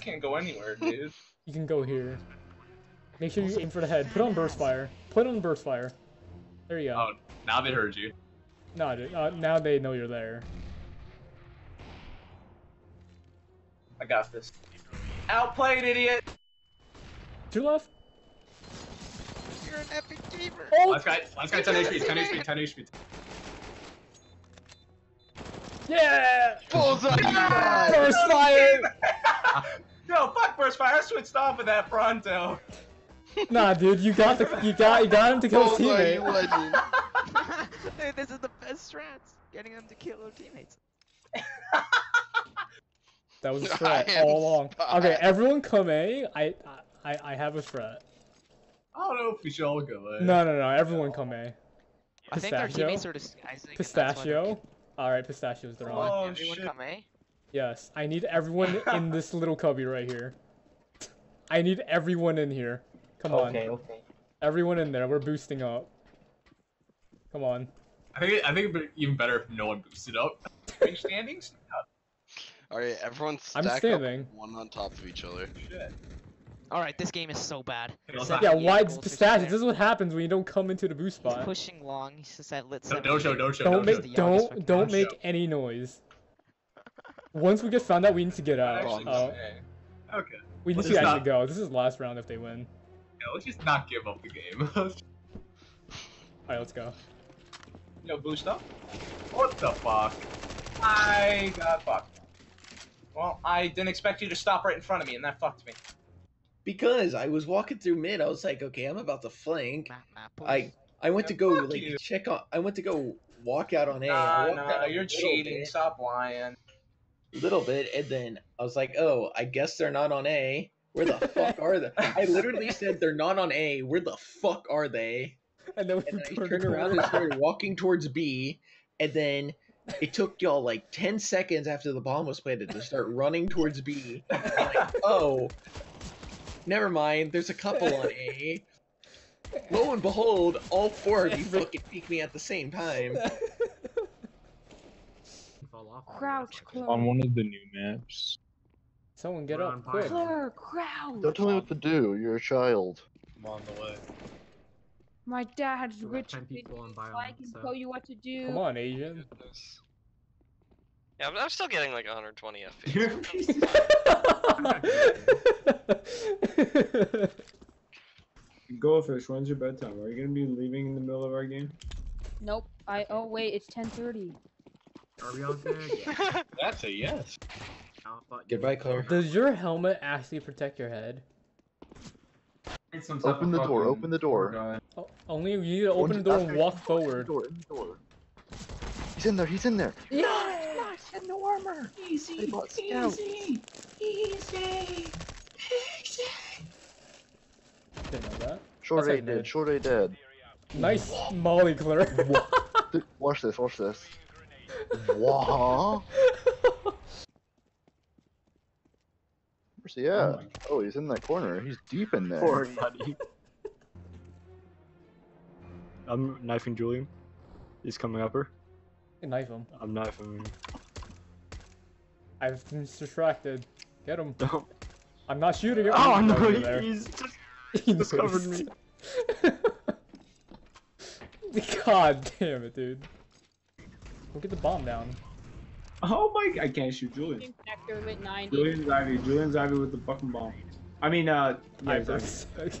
can't go anywhere, dude. You can go here. Make sure you aim for the head. Put on burst fire. Put on burst fire. There you go. Oh, now they heard you. No, dude. Uh, now they know you're there. I got this. Outplayed, idiot. To your left. You're an epic gamer. Oh, Last guy, last guy, 10 HP, 10 HP, 10 HP. yeah! Bullseye! Burst fire! Yo, fuck burst fire. I switched off of that pronto. Nah, dude, you got the you got you got him to kill his Bullseye, you teammate. legend. Dude, this is the best strats. Getting them to kill their teammates. That was a threat all along. spy. Okay, everyone come A. I I I have a threat. I don't know if we should all go in. No, no, no. Everyone come A. I think their Pistachio? teammates are disguising. and that's Pistachio. All right, pistachio's the wrong. Oh, Everyone shit. come, eh? Yes, I need everyone in this little cubby right here. I need everyone in here. Come on, Okay, okay. everyone in there. We're boosting up. Come on. I think I think it'd be even better if no one boosted up. Range standings? Alright, everyone I'm stack standing. up one on top of each other. Shit. Alright, this game is so bad. Hey, let's Yeah, the why angles, it's which is pistachio? there. This is what happens when you don't come into the boost He's spot. pushing long. He says that lit No, seven. don't show, don't show, Don't don't show. make don't don't show. make any noise. Once we get found out, we need to get out. Actually, uh, Oh, okay. Okay. we need let's to actually not- go. This is last round if they win. Yeah, let's just not give up the game. All right, let's go. Yo, boost up? What the fuck? I got fucked. Well, I didn't expect you to stop right in front of me, and that fucked me. Because I was walking through mid, I was like, okay, I'm about to flank. Map, map, I. I went to go like you. check on. I went to go walk out on A. I Nah, walked nah, a you're cheating. bit- Stop lying. Little bit, and then I was like, "Oh, I guess they're not on A. Where the fuck are they?" I literally said they're not on A. Where the fuck are they? And then we And I turned turned around and started walking towards B, and then it took y'all like ten seconds after the bomb was planted to start running towards B. Like, oh, never mind. There's a couple on A. Lo and behold, all four of you fucking peek me at the same time. Crouch, on Claire. one of the new maps. Someone get We're up quick. Claire, crouch. Don't tell me what to do. You're a child. I'm on the way. My dad's We got rich 10 and people so I Biome, can so- tell you what to do. Come on, Asian. Yeah, I'm, I'm still getting like 120 FPS. Goldfish, when's your bedtime? Are you gonna be leaving in the middle of our game? Nope. I. Oh wait, it's 10:30. Are we all good? Yeah. That's a yes. No, but- Goodbye, Claire. Does your helmet actually protect your head? Open the door. Open the door. O- oh, Only you need to open the door and walk forward. Door. In door. He's in there. He's in there. Yeah. Nice, and no armor. They bought scout. Didn't know that. Short That's how A dead. did. Short A dead. Nice Molly Claire. Watch this. Watch this. Wah. Where's he at? Oh, oh, he's in that corner. He's deep in there. Poor buddy. I'm knifing Julian. He's coming up her. Knife him. I'm knifing him. I've been distracted. Get him. Don't. Oh. I'm not shooting him. Oh no, over there. he's just He discovered me. God damn it, dude. Go get the bomb down. Oh my! I can't shoot Julian. Sector lit 90. Julian's Ivy. Julian's Ivy with the fucking bomb. I mean, uh, yeah, I exactly.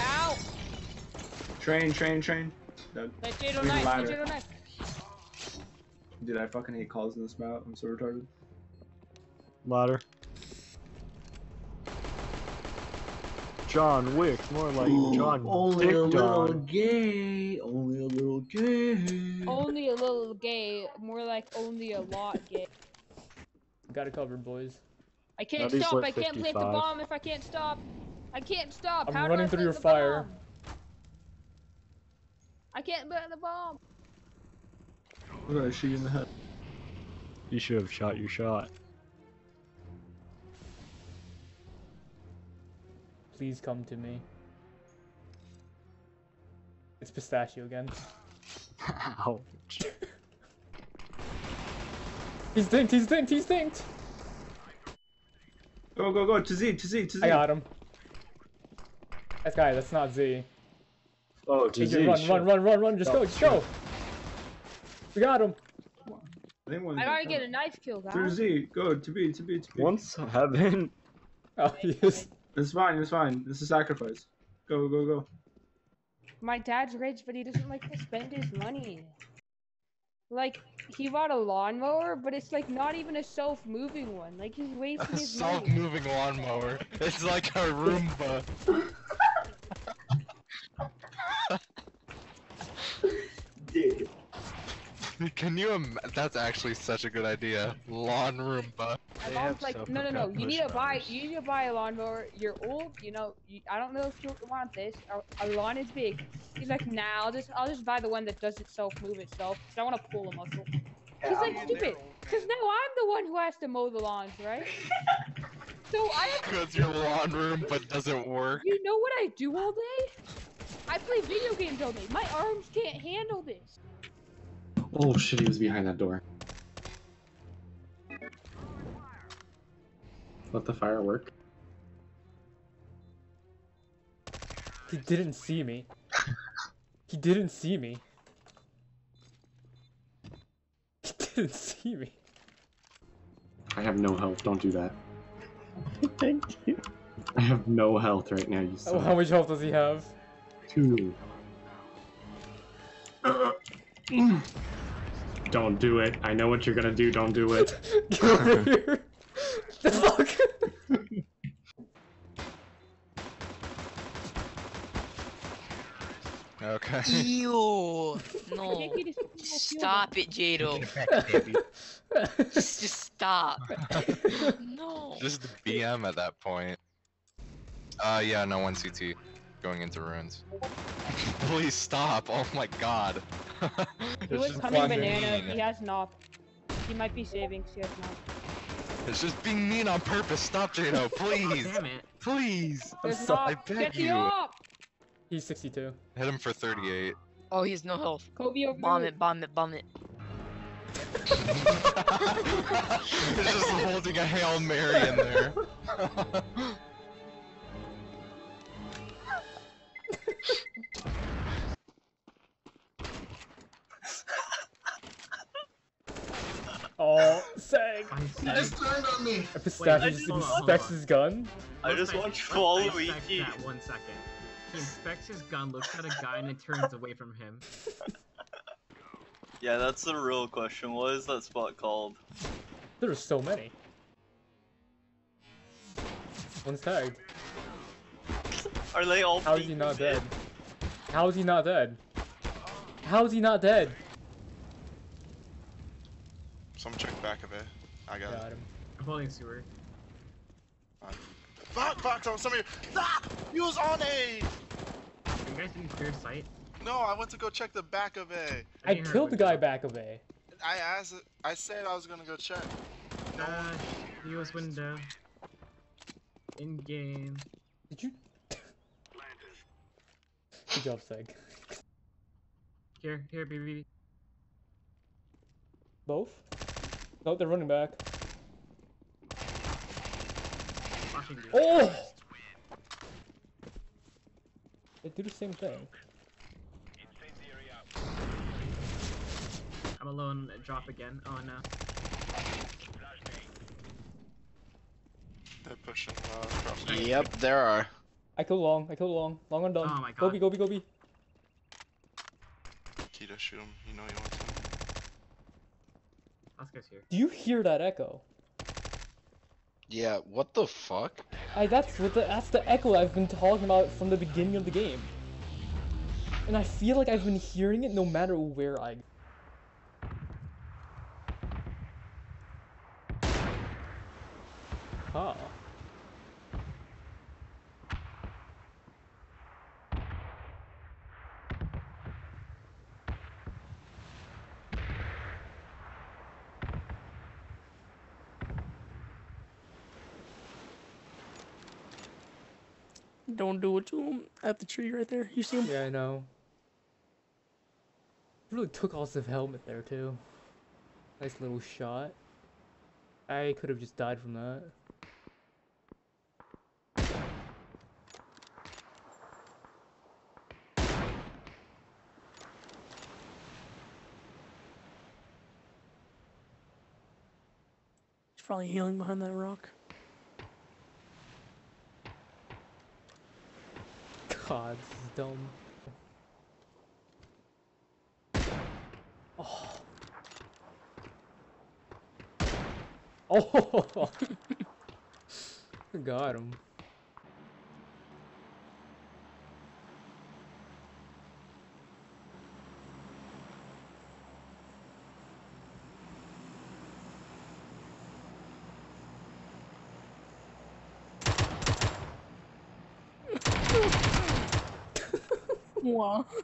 Ow! Train, train, train. That- That Jado knife. ladder. Knife. Dude, I fucking hate calls in this map. I'm so retarded. Ladder. John Wick, more like John only Dick a little John. gay. Only a little gay. Only a little gay. More like only a lot gay. Got it covered, boys. I can't Now stop. lit I can't plant the bomb if I can't stop. I can't stop. I'm How do running I through your fire. bomb? I can't plant the bomb. I'm gonna shoot you in the head. You should have shot your shot. Please come to me. It's pistachio again. Ouch. He's dinked, he's dinked, he's dinked! Go, go, go. To Z, to Z, to Z. I got him. That's guy. That's not Z. Oh, to Z. run, shit. run, run, run, run. Just go, just go. We got him. I think one. I gotta get a knife kill, guys. To Z. Go to B, to B, to B. Once heaven. Oh, yes. It's fine. It's fine. It's a sacrifice. Go, go, go. My dad's rich, but he doesn't like to spend his money. Like, he bought a lawnmower, but it's like not even a self-moving one. Like, he's wasting A his money. self-moving lawnmower. It's like a Roomba. Can you Im- That's actually such a good idea. Lawn Roomba. My mom's like, no, no, no. You need to buy. You need to buy a lawnmower. You're old. You know. You, I don't know if you want this. Our, our lawn is big. He's like, nah. I'll just, I'll just buy the one that does itself move itself. 'cause I want to pull a muscle. He's like, stupid. Cause now I'm the one who has to mow the lawns, right? so I have to Because your lawn room, but doesn't work. You know what I do all day? I play video games all day. My arms can't handle this. Oh shit, he was behind that door. Let the fire work. He didn't see me. He didn't see me. He didn't see me. I have no health, don't do that. Thank you. I have no health right now, you Oh, how much health does he have? Two. Don't do it. I know what you're gonna do, don't do it. Get over here. The fuck? Okay. Ew! No. Take me to some people feel Stop it, Jado. just, just stop. no. Just BM at that point. Uh, yeah, no one CT. Going into ruins. Please stop! Oh my god. He was coming banana. He has knock. He might be saving. He has knock. It's just being mean on purpose. Stop, Jado, please. Damn it. Please. I'm There's sorry. I beg Get the you. up. He's 62. Hit him for 38. Oh, he has no health. Kobe over. Bomb it, bomb it, bomb it. He's just holding a Hail Mary in there. Sang. He just turned on me. If Pistachio just hold on, hold inspects on. his gun. I just Let's watched let's Fall dissect That one second. He inspects his gun, looks at a guy, and then turns away from him. Yeah, that's the real question. What is that spot called? There's so many. One's tagged. Are they all? How is he not dead? How is he not dead? How is he not dead? Some check back of it. I got, Got it. him. I'm holding sewer. Fuck, fuck, some, some of you. Ah! You was on A! You guys didn't clear sight? No, I went to go check the back of A. I killed the guy back of A. I asked, I said I was gonna go check. Dash, US window. In game. Did you? Good job, Seg. Here, here, baby. Both? No, they're running back. Oh! They do the same thing. I'm alone. Drop again. Oh no. They're pushing uh, across the Yep, there are. I killed long. I killed long. Long one done. Oh my Gobi, God. Gobi, Gobi. Kita, shoot him. You know you want to. Oscar's here. Do you hear that echo? Yeah, what the fuck? I that's what the that's the echo I've been talking about from the beginning of the game. And I feel like I've been hearing it no matter where I Huh. Don't do it to him. at the tree right there. You see him? Yeah, I know. Really took off the helmet there too. Nice little shot. I could have just died from that. He's probably healing behind that rock. God, this is dumb. Oh. Oh. Got him. 我@